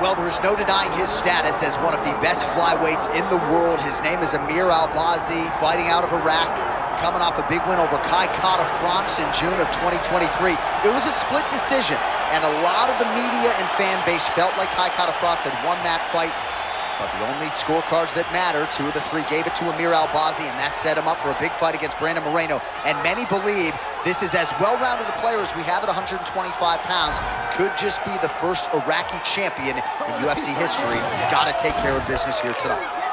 well, there is no denying his status as one of the best flyweights in the world. His name is Amir Albazi, fighting out of Iraq, coming off a big win over Kai Kara France in June of 2023. It was a split decision, and a lot of the media and fan base felt like Kai Kara France had won that fight. But the only scorecards that matter, two of the three gave it to Amir Albazi, and that set him up for a big fight against Brandon Moreno. And many believe this is as well-rounded a player as we have at 125 pounds. Could just be the first Iraqi champion in UFC history. Got to take care of business here tonight.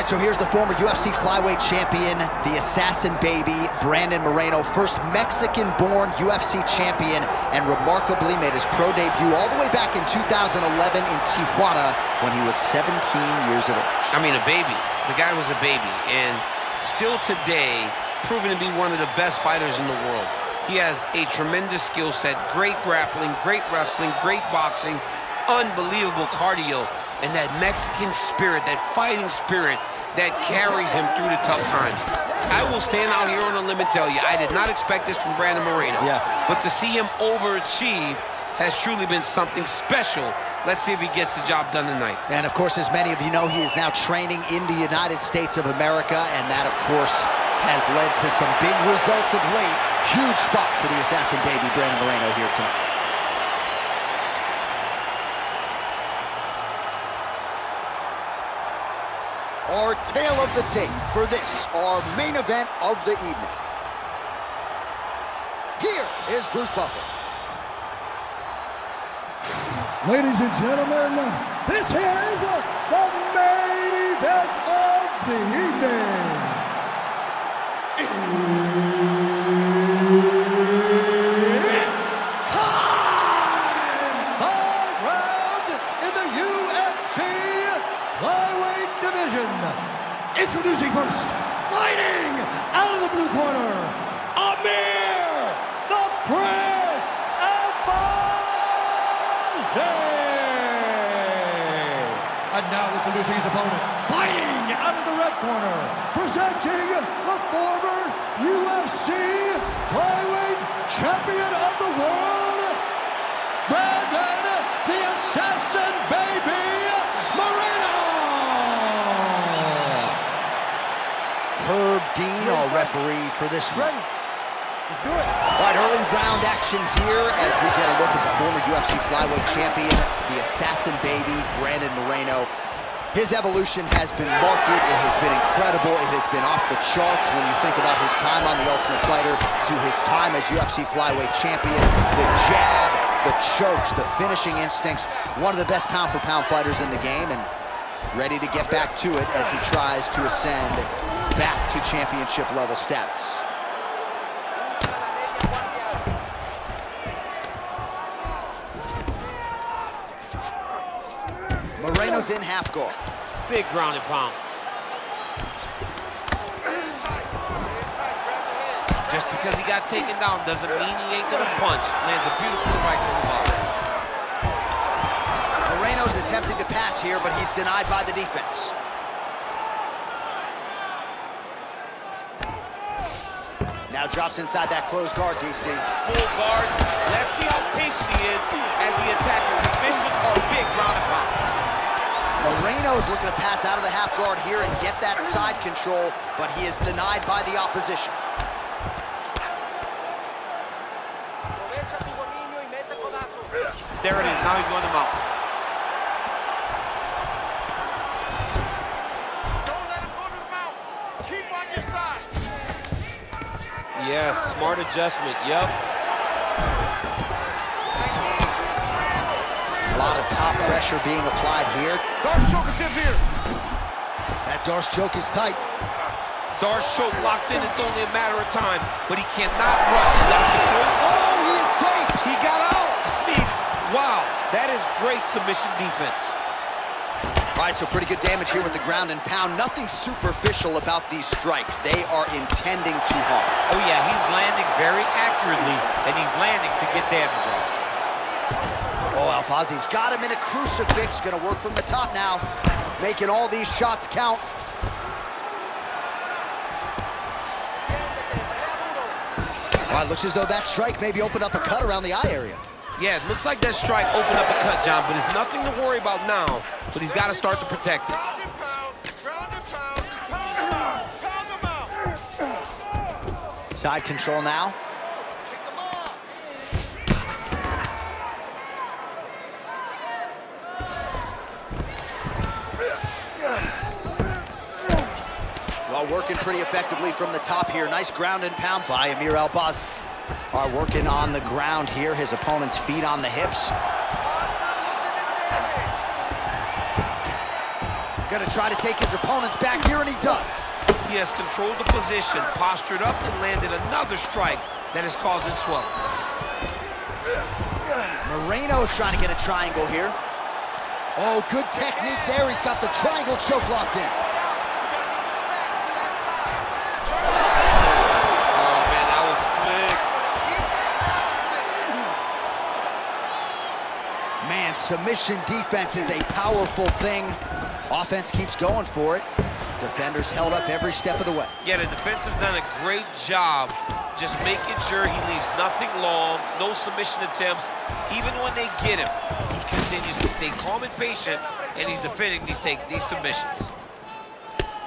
Right, so here's the former UFC flyweight champion, the assassin baby, Brandon Moreno, first Mexican-born UFC champion, and remarkably made his pro debut all the way back in 2011 in Tijuana when he was 17 years of age. I mean, a baby. The guy was a baby, and still today, proven to be one of the best fighters in the world. He has a tremendous skill set, great grappling, great wrestling, great boxing, unbelievable cardio, and that Mexican spirit, that fighting spirit that carries him through the tough times. I will stand out here on a limb and tell you, I did not expect this from Brandon Moreno. Yeah. But to see him overachieve has truly been something special. Let's see if he gets the job done tonight. And of course, as many of you know, he is now training in the United States of America, and that, of course, has led to some big results of late. Huge spot for the assassin baby, Brandon Moreno, here tonight. Our tale of the tape for this, our main event of the evening. Here is Bruce Buffer. Ladies and gentlemen, this is the main event of the evening. Introducing first, fighting out of the blue corner, Amir the Prince Albazi. And now introducing his opponent, fighting out of the red corner, presenting the former UFC flyweight champion of the world, Brandon the Assassin Baby. Herb Our referee for this one. Let's do it. All right, early round action here as we get a look at the former UFC flyweight champion, the assassin baby, Brandon Moreno. His evolution has been marked. It has been incredible. It has been off the charts when you think about his time on The Ultimate Fighter to his time as UFC flyweight champion. The jab, the chokes, the finishing instincts. One of the best pound-for-pound -pound fighters in the game and ready to get back to it as he tries to ascend back to championship level status. Moreno's in half guard. Big ground and pound. Just because he got taken down doesn't mean he ain't gonna punch. Lands a beautiful strike from the bottom. Moreno's attempting here, but he's denied by the defense. Now drops inside that closed guard, DC. Full guard. Let's see how patient he is as he attaches a vicious or big ground and pound. Moreno's looking to pass out of the half guard here and get that side control, but he is denied by the opposition. There it is. Now he's going to mount. Yes, smart adjustment. Yep. A lot of top pressure being applied here. D'Arce choke attempt here. That D'Arce choke is tight. D'Arce choke locked in, it's only a matter of time, but he cannot rush. He got control. Oh, he escapes! He got out! I mean, wow, that is great submission defense. All right, so pretty good damage here with the ground and pound. Nothing superficial about these strikes. They are intending to harm. Oh, yeah, he's landing very accurately, and he's landing to get damage off. Oh, Albazi's got him in a crucifix. Gonna work from the top now. Making all these shots count. All right, looks as though that strike maybe opened up a cut around the eye area. Yeah, it looks like that strike opened up a cut, John, but it's nothing to worry about now, but he's got to start to protect it. Side control now. Well, working pretty effectively from the top here. Nice ground and pound by Amir Albazi. Are working on the ground here. His opponent's feet on the hips. Gonna try to take his opponents back here, and he does. He has controlled the position, postured up, and landed another strike that is causing swelling. Moreno's trying to get a triangle here. Oh, good technique there. He's got the triangle choke locked in. Submission defense is a powerful thing. Offense keeps going for it. Defenders held up every step of the way. Yeah, the defense has done a great job just making sure he leaves nothing long, no submission attempts. Even when they get him, he continues to stay calm and patient, and he's defending these, take, these submissions.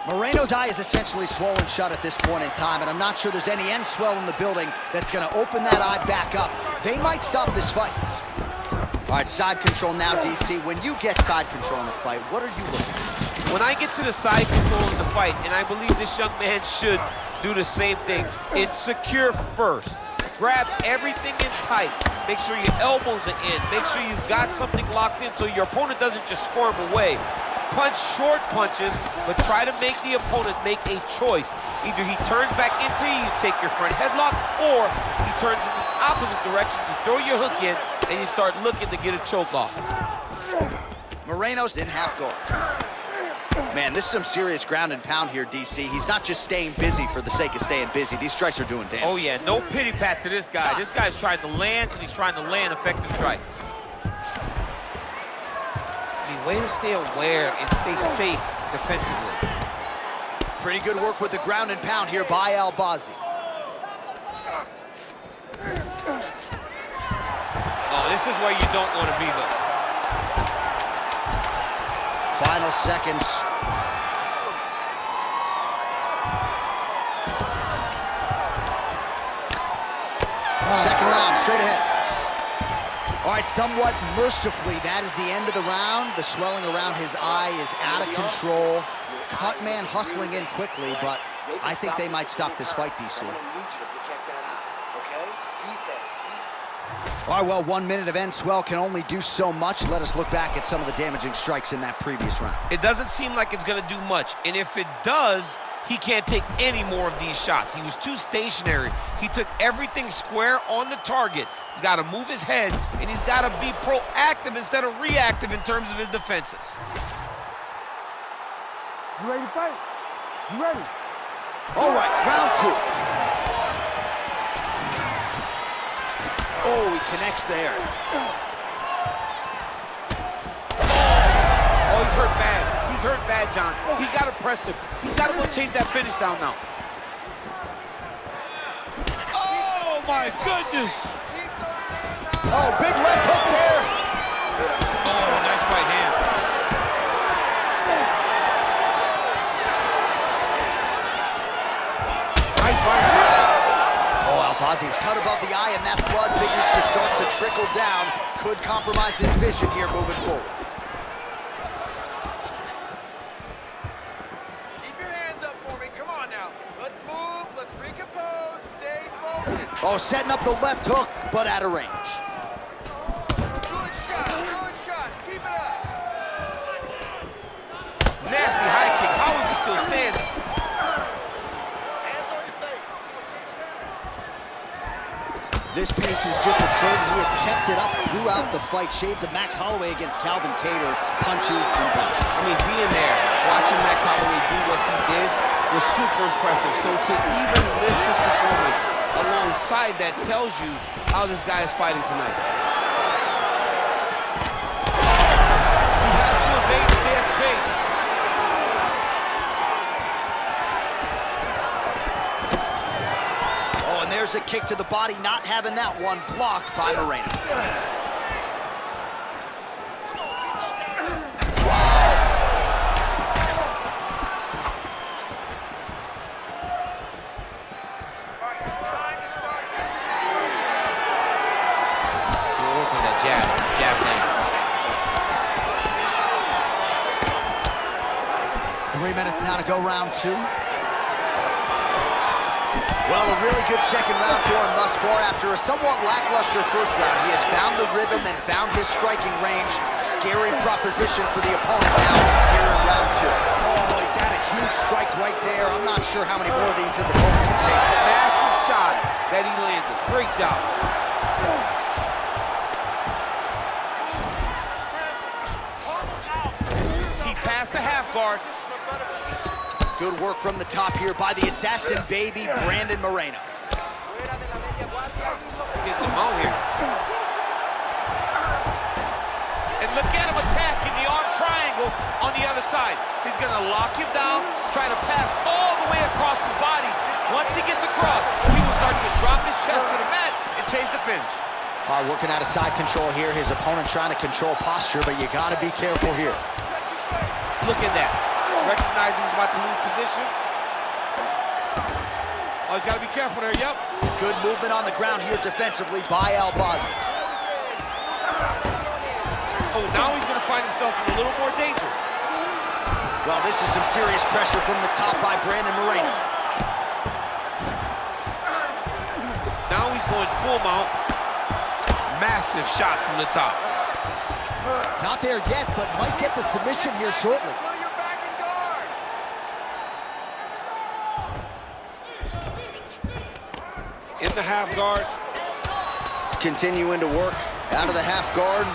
Moreno's eye is essentially swollen shut at this point in time, and I'm not sure there's any Enswell in the building that's going to open that eye back up. They might stop this fight. All right, side control now, DC. When you get side control in a fight, what are you looking for? When I get to the side control in the fight, and I believe this young man should do the same thing, it's secure first. Grab everything in tight. Make sure your elbows are in. Make sure you've got something locked in so your opponent doesn't just squirm away. Punch short punches, but try to make the opponent make a choice. Either he turns back into you, you take your front headlock, or he turns in the opposite direction, you throw your hook in, and you start looking to get a choke off. Moreno's in half guard. Man, this is some serious ground and pound here, DC. He's not just staying busy for the sake of staying busy. These strikes are doing damage. Oh, yeah, no pity pat to this guy. This guy's trying to land, and he's trying to land effective strikes. The way to stay aware and stay safe defensively. Pretty good work with the ground and pound here by Albazi. Oh, this is where you don't want to be, though. Final seconds. Second round, straight ahead. All right, somewhat mercifully, that is the end of the round. The swelling around his eye is out of control. Cutman hustling in quickly, but I think they might stop this fight, DC. All right, well, one minute of Enswell can only do so much. Let us look back at some of the damaging strikes in that previous round. It doesn't seem like it's going to do much. And if it does, he can't take any more of these shots. He was too stationary. He took everything square on the target. He's got to move his head, and he's got to be proactive instead of reactive in terms of his defenses. You ready to fight? You ready? All right, round two. Oh, he connects there. Oh, he's hurt bad. He's hurt bad, John. He's got to press him. He's got to go chase that finish down now. Oh, my goodness. Oh, big left hook there. Albazi's cut above the eye, and that blood figures to start to trickle down. Could compromise his vision here moving forward. Keep your hands up for me. Come on now. Let's move. Let's recompose. Stay focused. Oh, setting up the left hook, but out of range. This is just absurd. He has kept it up throughout the fight. Shades of Max Holloway against Calvin Kattar, punches and punches. I mean, being there, watching Max Holloway do what he did was super impressive. So to even list this performance alongside that tells you how this guy is fighting tonight. Kick to the body, not having that one blocked by Moreno. Three minutes now to go round two. Well, a really good second round for him thus far. After a somewhat lackluster first round, he has found the rhythm and found his striking range. Scary proposition for the opponent now here in round two. Oh, he's had a huge strike right there. I'm not sure how many more of these his opponent can take. Massive shot that he landed. Great job. He passed the half guard. Good work from the top here by the assassin baby, Brandon Moreno. Getting out here. And look at him attacking the arm triangle on the other side. He's gonna lock him down, try to pass all the way across his body. Once he gets across, he will start to drop his chest to the mat and chase the finish. Uh, working out of side control here. His opponent trying to control posture, but you gotta be careful here. Look at that. Recognizing he's about to lose position. Oh, he's got to be careful there, yep. Good movement on the ground here defensively by Albazi. Oh, now he's going to find himself in a little more danger. Well, this is some serious pressure from the top by Brandon Moreno. Now he's going full mount. Massive shot from the top. Not there yet, but might get the submission here shortly. Until you're back in guard. In the half guard. Continuing to work out of the half guard.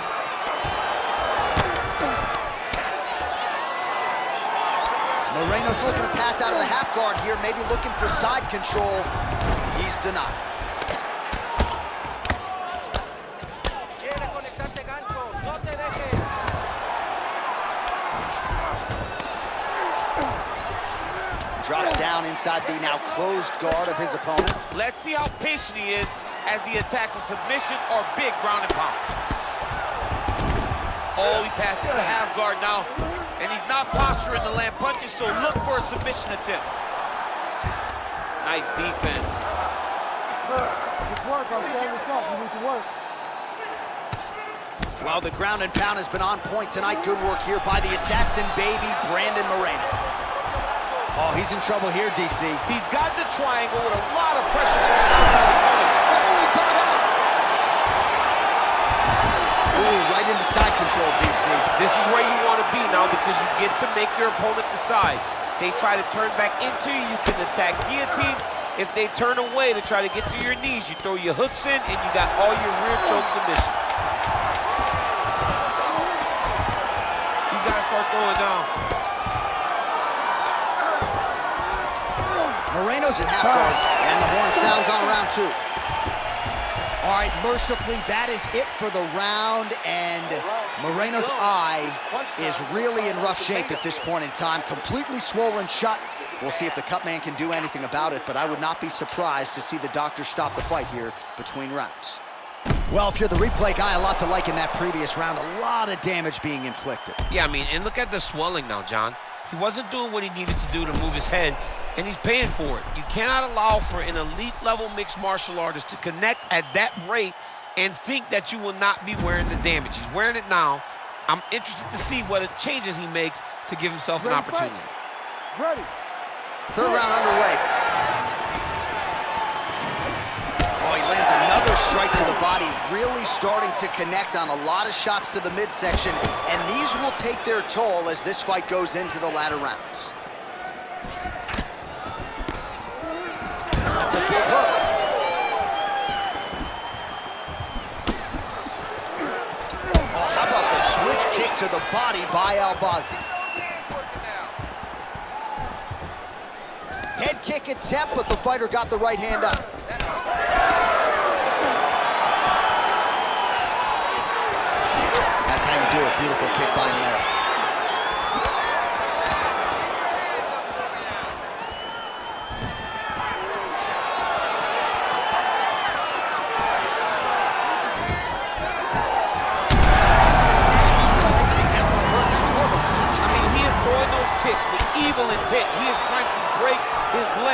Moreno's looking to pass out of the half guard here, maybe looking for side control. He's denied. Drops down inside the now closed guard of his opponent. Let's see how patient he is as he attacks a submission or big ground and pound. Oh, he passes the half guard now, and he's not posturing to land punches, so look for a submission attempt. Nice defense. Just work on setting this up. You need to work. Well, the ground and pound has been on point tonight. Good work here by the assassin baby, Brandon Moreno. Oh, he's in trouble here, DC. He's got the triangle with a lot of pressure going on by the opponent. Oh, he caught out! Ooh, right into side control, DC. This is where you want to be now because you get to make your opponent decide. They try to turn back into you, you can attack guillotine. If they turn away to try to get to your knees, you throw your hooks in and you got all your rear choke submissions. He's got to start throwing down. Moreno's in half guard, and the horn sounds on round two. All right, mercifully, that is it for the round, and Moreno's eye is really in rough shape at this point in time, completely swollen shut. We'll see if the cut man can do anything about it, but I would not be surprised to see the doctor stop the fight here between rounds. Well, if you're the replay guy, a lot to like in that previous round. A lot of damage being inflicted. Yeah, I mean, and look at the swelling now, John. He wasn't doing what he needed to do to move his head, and he's paying for it. You cannot allow for an elite level mixed martial artist to connect at that rate and think that you will not be wearing the damage. He's wearing it now. I'm interested to see what changes he makes to give himself an Ready, fight. opportunity. Ready. Third round underway. Oh, he lands another strike to the body, really starting to connect on a lot of shots to the midsection, and these will take their toll as this fight goes into the latter rounds. How about the switch kick to the body by Albazi? Head kick attempt, but the fighter got the right hand up. That's how you do it. Beautiful kick by Nair.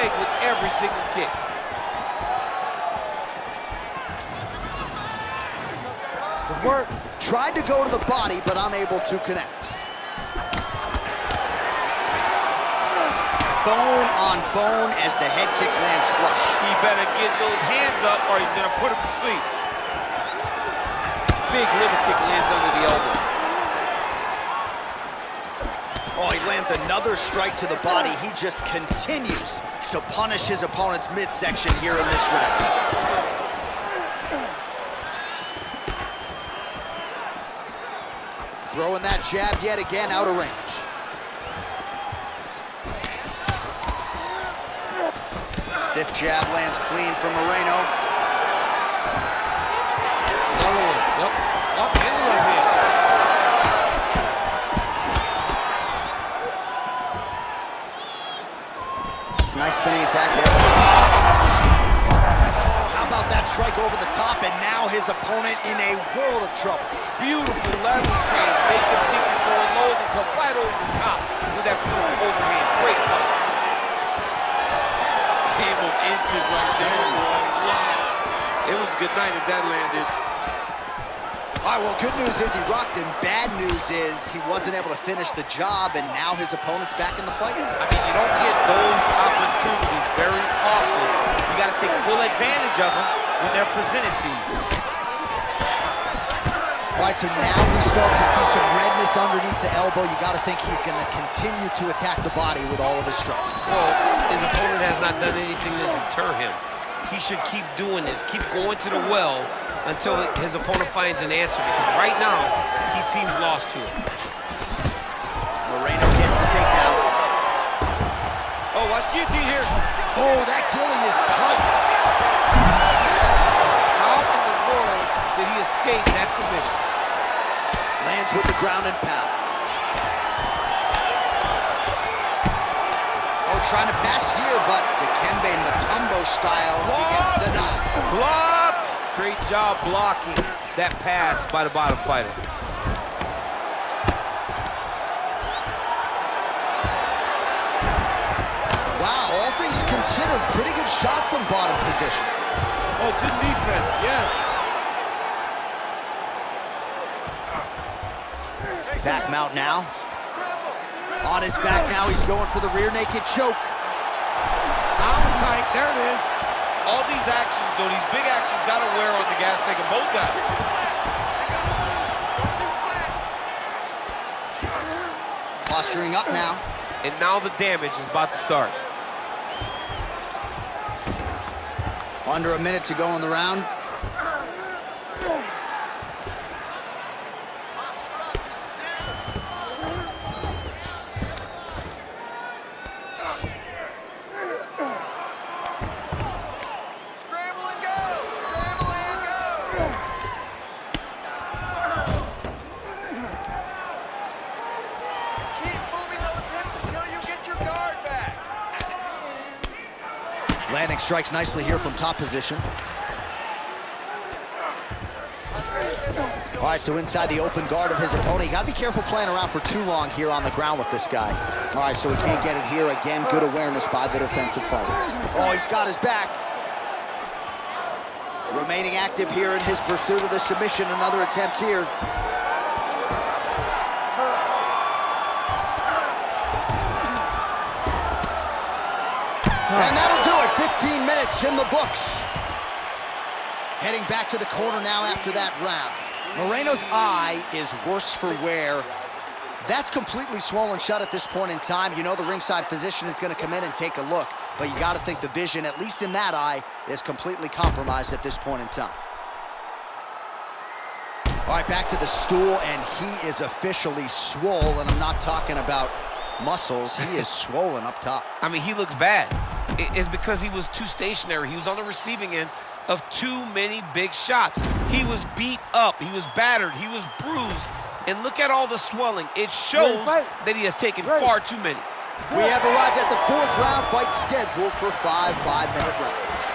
Leg with every single kick. Work. Tried to go to the body, but unable to connect. Bone on bone as the head kick lands flush. He better get those hands up or he's gonna put him to sleep. Big liver kick lands under the elbow. Oh, he lands another strike to the body. He just continues to punish his opponent's midsection here in this round. Throwing that jab yet again out of range. Stiff jab lands clean from Moreno. Nice spinning attack there. Oh, how about that strike over the top, and now his opponent in a world of trouble. Beautiful level change. Make him think he's going low until right over the top with that beautiful overhand. Great punch. Came of inches right there. Wow. It was a good night if that landed. All right, well, good news is he rocked him. Bad news is he wasn't able to finish the job, and now his opponent's back in the fight. I mean, you don't get those opportunities very often. You got to take full advantage of them when they're presented to you. All right, so now we start to see some redness underneath the elbow. You got to think he's going to continue to attack the body with all of his strikes. Well, his opponent has not done anything to deter him. He should keep doing this, keep going to the well until his opponent finds an answer because right now, he seems lost to it. Moreno gets the takedown. Oh, watch guillotine here. Oh, that gilly is tight. How in the world did he escape that submission? Lands with the ground and pound. Oh, trying to pass here, but Dikembe Mutombo style, he gets denied. Blocked! Great job blocking that pass by the bottom fighter. Wow, all things considered, pretty good shot from bottom position. Oh, good defense, yes. Back mount now. On his back now, he's going for the rear naked choke. Arms tight, there it is. All these actions, though, these big actions, got to wear on the gas tank of both guys. Posturing up now. And now the damage is about to start. Under a minute to go in the round. Landing strikes nicely here from top position. All right, so inside the open guard of his opponent. You gotta be careful playing around for too long here on the ground with this guy. All right, so he can't get it here. Again, good awareness by the defensive fighter. Oh, he's got his back. Remaining active here in his pursuit of the submission. Another attempt here. 15 in the books. Heading back to the corner now after that round. Moreno's eye is worse for wear. That's completely swollen shut at this point in time. You know the ringside physician is going to come in and take a look, but you got to think the vision, at least in that eye, is completely compromised at this point in time. All right, back to the stool, and he is officially swole, and I'm not talking about muscles. He is swollen up top. I mean, he looks bad. It's because he was too stationary. He was on the receiving end of too many big shots. He was beat up. He was battered. He was bruised. And look at all the swelling. It shows that he has taken far too many. We have arrived at the fourth round fight scheduled for five five-minute rounds.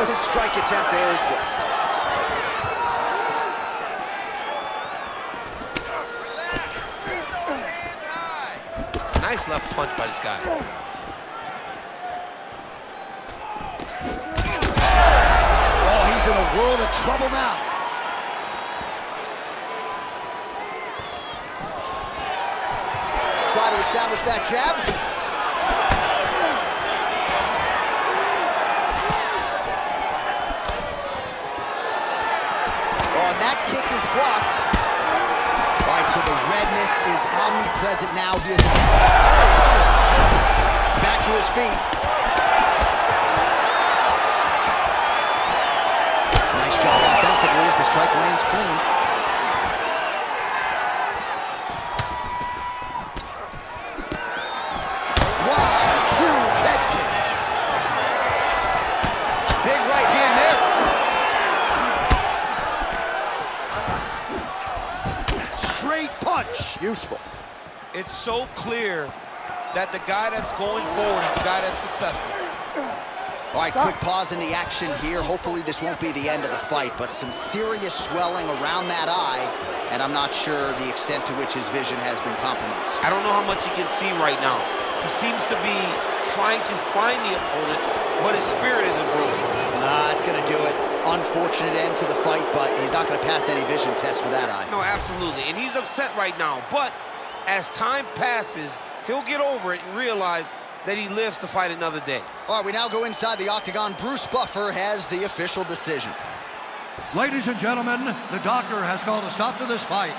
Moreno's strike attempt there is blocked. Nice left punch by this guy. Oh, he's in a world of trouble now. Try to establish that jab. Oh, and that kick is blocked. So the redness is omnipresent now. He is back to his feet. So clear that the guy that's going forward is the guy that's successful. All right, quick pause in the action here. Hopefully this won't be the end of the fight, but some serious swelling around that eye, and I'm not sure the extent to which his vision has been compromised. I don't know how much he can see right now. He seems to be trying to find the opponent, but his spirit isn't broken. Nah, it's gonna do it. Unfortunate end to the fight, but he's not gonna pass any vision test with that eye. No, absolutely. And he's upset right now. But as time passes, he'll get over it and realize that he lives to fight another day. All right, we now go inside the octagon. Bruce Buffer has the official decision. Ladies and gentlemen, the doctor has called a stop to this fight,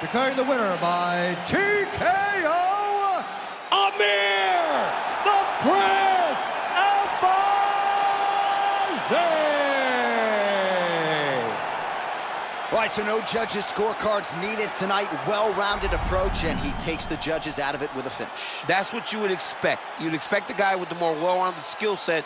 declaring the winner by TKO, Amir the Prince Albazi! All right, so no judges' scorecards needed tonight. Well-rounded approach, and he takes the judges out of it with a finish. That's what you would expect. You'd expect the guy with the more well-rounded skill set